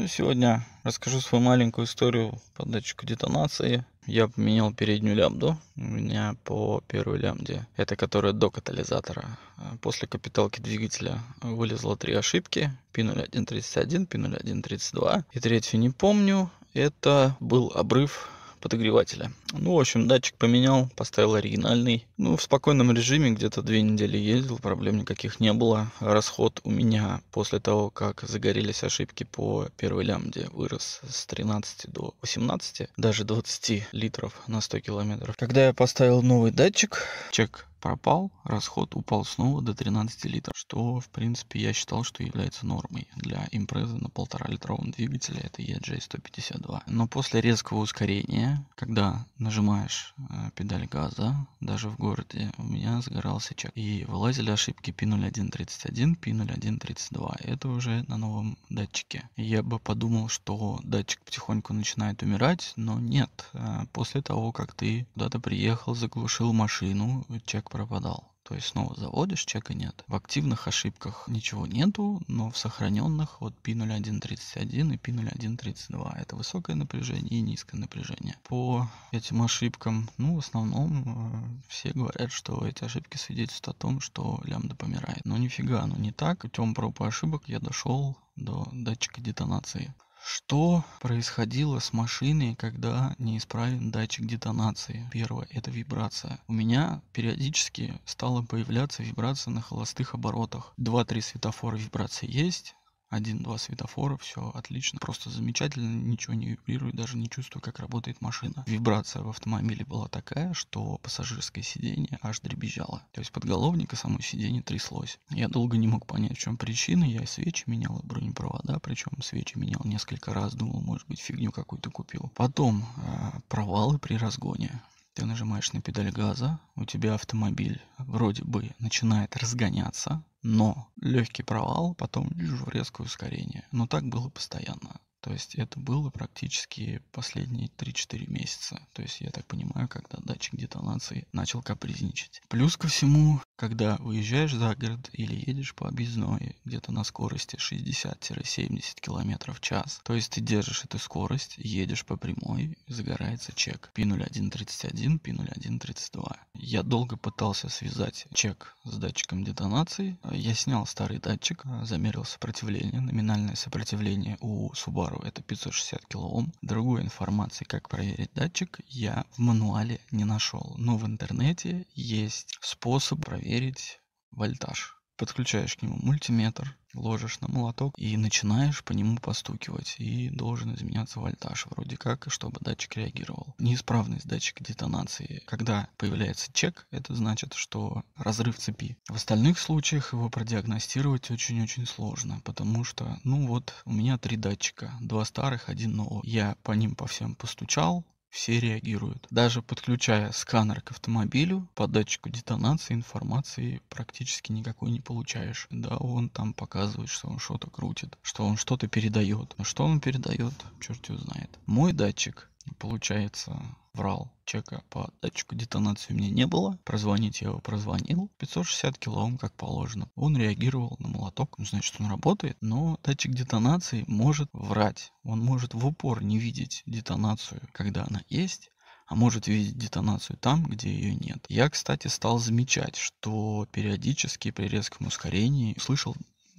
Ну, Сегодня расскажу свою маленькую историю по датчику детонации. Я поменял переднюю лямбду. У меня по первой лямбде, это которая до катализатора. А После капиталки двигателя вылезло три ошибки. P0131, P0132 и третью не помню. Это был обрыв подогревателя. Ну, в общем, датчик поменял, поставил оригинальный. Ну, в спокойном режиме где-то две недели ездил, проблем никаких не было. Расход у меня после того, как загорелись ошибки по первой лямбде, вырос с 13 до 18, даже 20 литров на 100 километров. Когда я поставил новый датчик, чек пропал, расход упал снова до 13 литров, что, в принципе, я считал, что является нормой для импрезы на полтора литровом двигателе, это EJ152. Но после резкого ускорения, когда нажимаешь э, педаль газа, даже в городе, у меня загорался чек. И вылазили ошибки P0131, P0132. Это уже на новом датчике. Я бы подумал, что датчик потихоньку начинает умирать, но нет. Э, После того, как ты куда-то приехал, заглушил машину, чек пропадал. То есть снова заводишь, чека нет. В активных ошибках ничего нету, но в сохраненных вот P0131 и P0132 это высокое напряжение и низкое напряжение. По этим ошибкам, ну, в основном э, все говорят, что эти ошибки свидетельствуют о том, что лямбда помирает. Но нифига, ну не так. Путем проб и ошибок я дошел до датчика детонации. Что происходило с машиной, когда неисправен датчик детонации? Первое – это вибрация. У меня периодически стала появляться вибрация на холостых оборотах. Два-три светофора вибрации есть, один-два светофора, все отлично, просто замечательно, ничего не вибрирует, даже не чувствую, как работает машина. Вибрация в автомобиле была такая, что пассажирское сиденье аж дребезжало. То есть подголовник и само сиденье тряслось. Я долго не мог понять, в чем причина, я и свечи менял, и бронепровода, причем свечи менял несколько раз, думал, может быть, фигню какую-то купил. Потом э, провалы при разгоне. Ты нажимаешь на педаль газа, у тебя автомобиль вроде бы начинает разгоняться, но легкий провал, потом резкое ускорение. Но так было постоянно. То есть это было практически последние 3-4 месяца. То есть я так понимаю, когда датчик детонации начал капризничать. Плюс ко всему, когда выезжаешь за город или едешь по объездной где-то на скорости 60-70 км в час, то есть ты держишь эту скорость, едешь по прямой, загорается чек P0131, P0132. Я долго пытался связать чек с датчиком детонации. Я снял старый датчик, замерил сопротивление, номинальное сопротивление у Subaru это 560 килоом. Другой информации, как проверить датчик, я в мануале не нашел. Но в интернете есть способ проверить вольтаж. Подключаешь к нему мультиметр, ложишь на молоток и начинаешь по нему постукивать. И должен изменяться вольтаж, вроде как, чтобы датчик реагировал. Неисправность датчика детонации. Когда появляется чек, это значит, что разрыв цепи. В остальных случаях его продиагностировать очень-очень сложно, потому что, ну вот, у меня три датчика. Два старых, один новый. Я по ним по всем постучал, все реагируют. Даже подключая сканер к автомобилю, по датчику детонации информации практически никакой не получаешь. Да, он там показывает, что он что-то крутит, что он что-то передает. Но что он передает, черт его знает. Мой датчик, получается, врал. Чека по датчику детонации у меня не было. Прозвонить я его прозвонил. 560 килоом, как положено. Он реагировал на молоток. Ну, значит, он работает. Но датчик детонации может врать. Он может в упор не видеть детонацию, когда она есть а может видеть детонацию там, где ее нет. Я, кстати, стал замечать, что периодически при резком ускорении слышал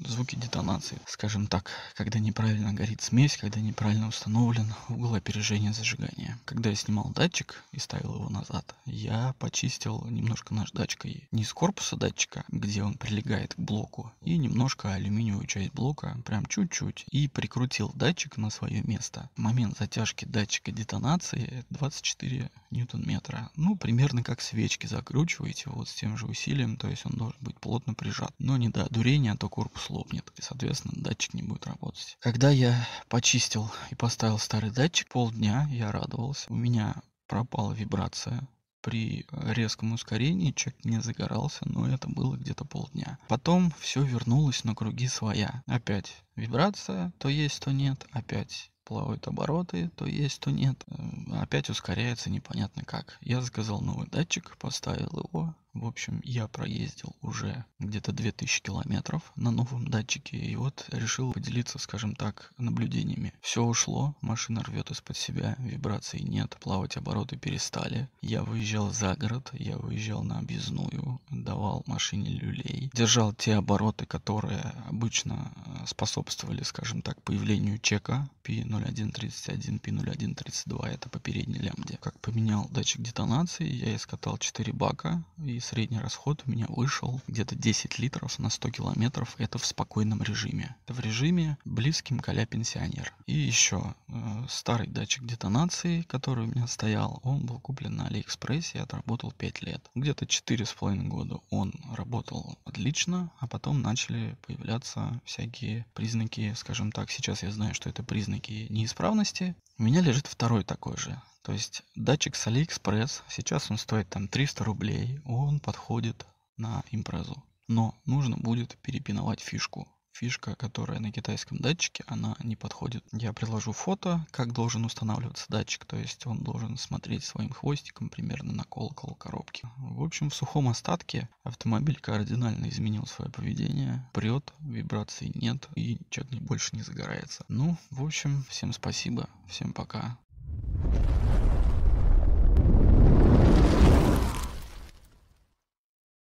звуки детонации. Скажем так, когда неправильно горит смесь, когда неправильно установлен угол опережения зажигания. Когда я снимал датчик и ставил его назад, я почистил немножко датчик не из корпуса датчика, где он прилегает к блоку, и немножко алюминиевую часть блока, прям чуть-чуть, и прикрутил датчик на свое место. Момент затяжки датчика детонации 24 ньютон-метра. Ну, примерно как свечки закручиваете вот с тем же усилием, то есть он должен быть плотно прижат. Но не до дурения, а то корпус лопнет, и, соответственно, датчик не будет работать. Когда я почистил и поставил старый датчик, полдня я радовался. У меня пропала вибрация, при резком ускорении чек не загорался, но это было где-то полдня. Потом все вернулось на круги своя. Опять вибрация, то есть, то нет. Опять плавают обороты, то есть, то нет. Опять ускоряется непонятно как. Я заказал новый датчик, поставил его, В общем, я проездил уже где-то 2000 километров на новом датчике и вот решил поделиться, скажем так, наблюдениями. Все ушло, машина рвет из-под себя, вибраций нет, плавать обороты перестали. Я выезжал за город, я выезжал на объездную, давал машине люлей, держал те обороты, которые обычно э, способствовали, скажем так, появлению чека P0131, P0132, это по передней лямбде. Как поменял датчик детонации, я искатал 4 бака, и средний расход у меня вышел где-то 10 литров на 100 километров, это в спокойном режиме. Это в режиме близким к а пенсионер. И еще э, старый датчик детонации, который у меня стоял, он был куплен на Алиэкспрессе и отработал 5 лет. Где-то 4,5 года он работал отлично, а потом начали появляться всякие признаки, скажем так, сейчас я знаю, что это признаки неисправности. У меня лежит второй такой же. То есть датчик с Алиэкспресс, сейчас он стоит там 300 рублей, он подходит на импрезу. Но нужно будет перепиновать фишку фишка, которая на китайском датчике, она не подходит. Я приложу фото, как должен устанавливаться датчик, то есть он должен смотреть своим хвостиком примерно на колокол коробки. В общем, в сухом остатке автомобиль кардинально изменил свое поведение, прет, вибраций нет и человек больше не загорается. Ну, в общем, всем спасибо, всем пока.